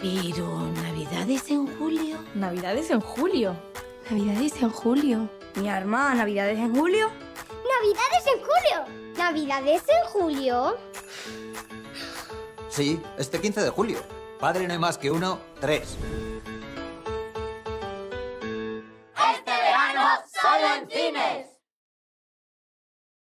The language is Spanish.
Pero Navidades en julio. Navidades en julio. Navidades en julio. Mi hermana, Navidades en julio. Navidades en julio. Navidades en julio. Sí, este 15 de julio. Padre no hay más que uno, tres. Este verano solo en.